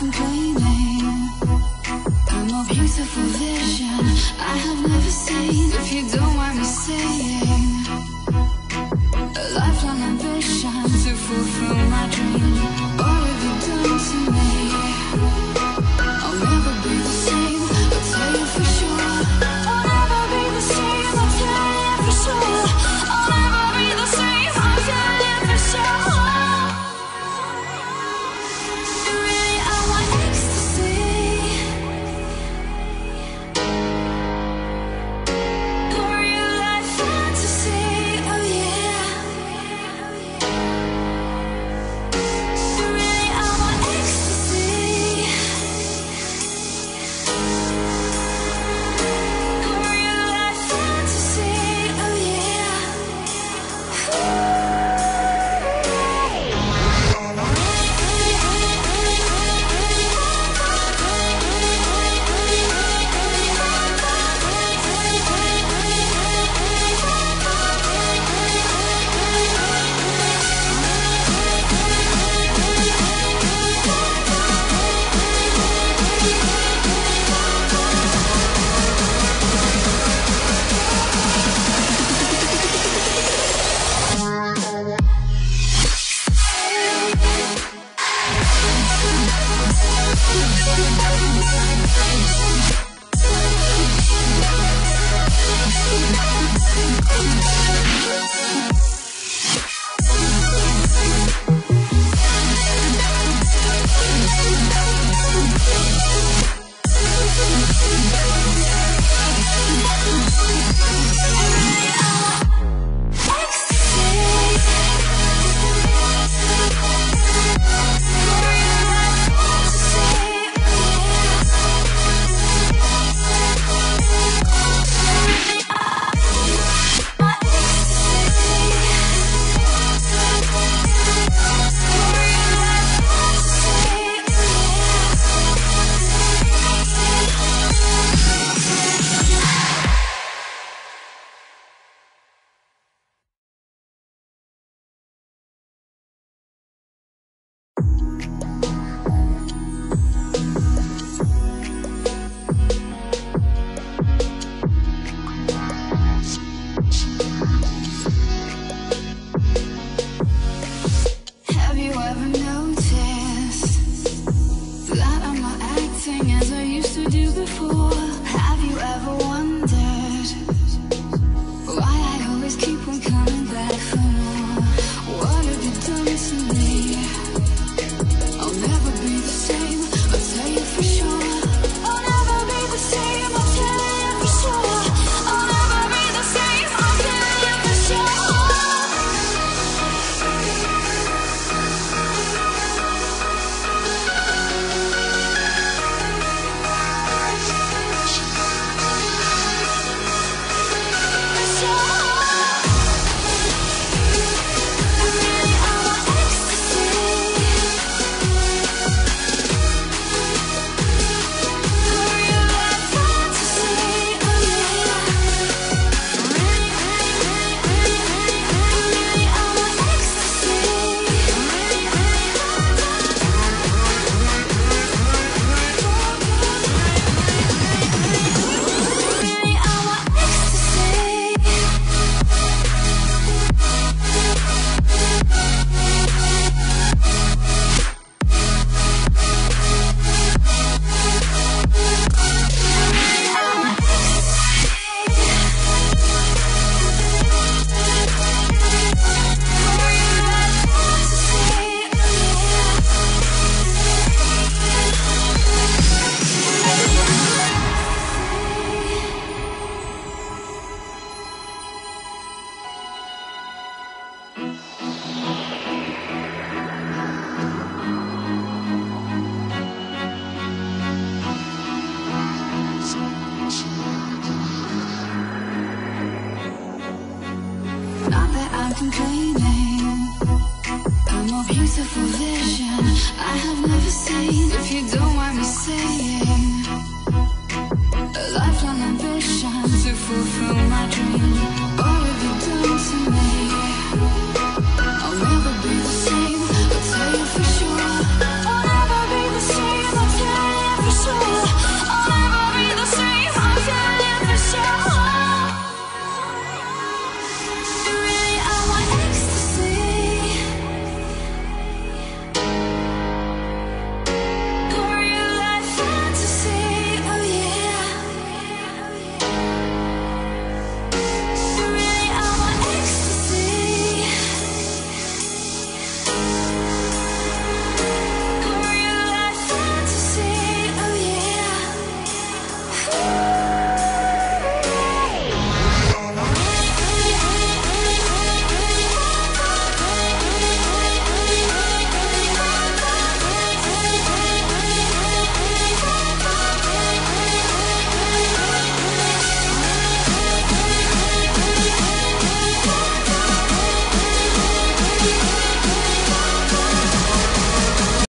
been I'm a beautiful vision I have never seen. If you don't beautiful vision I have never seen If you don't mind me saying A lifelong ambition To fulfill my dreams.